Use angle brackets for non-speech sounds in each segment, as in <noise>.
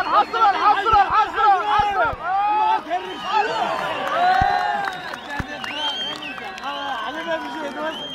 الحصرة الحصرة الحصرة الحصرة علينا بجهد بس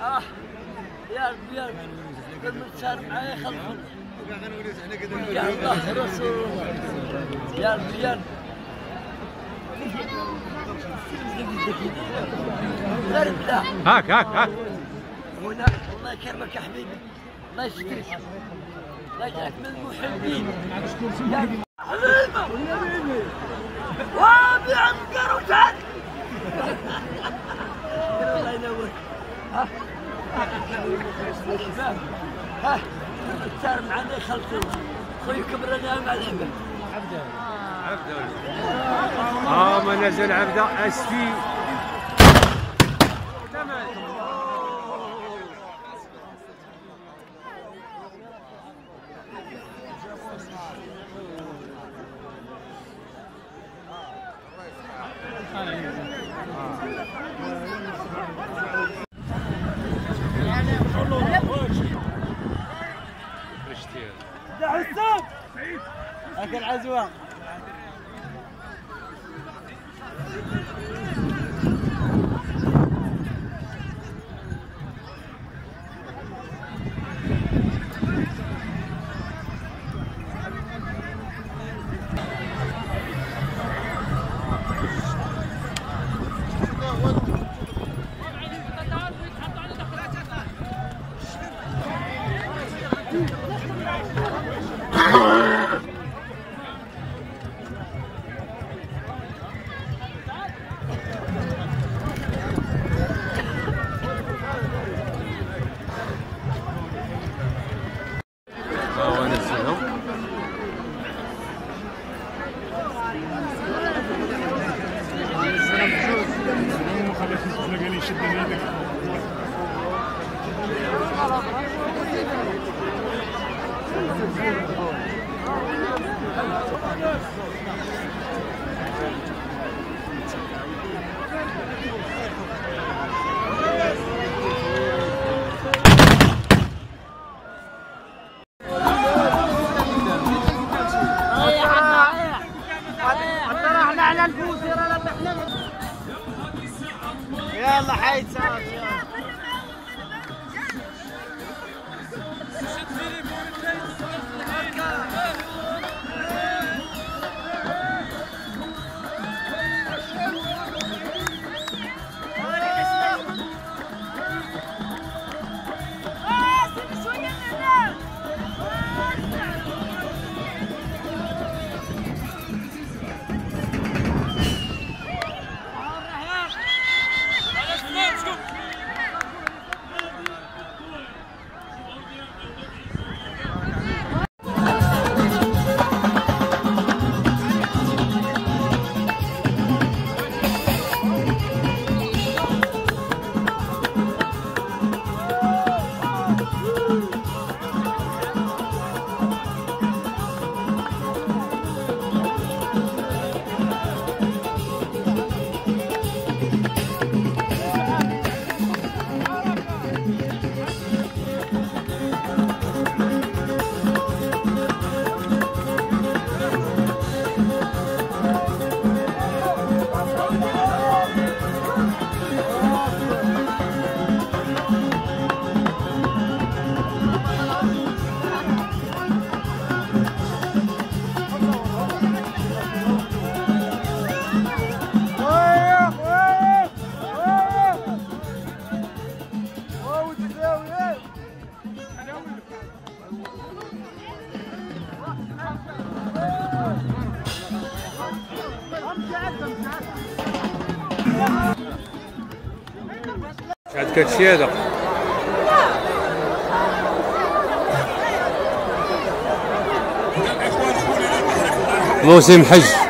آه. يا ريال قبل صار معايا خلفهم يا الله رسول الله يا ريال غير بالله هاك هاك هاك. هنا الله يكرمك يا حبيبي. الله يسترك الله يجعلك من المحبين. يا حبيبي. وابي عنقر وتعال الله ينور ها الشباب ها صار معنا خلطي خوي كبرنا مع الحباب آه ما نزل عبده أسفي. عزوان آه <laughs> على الفوز يلا حيد عندك هادشي هذا موسم حج.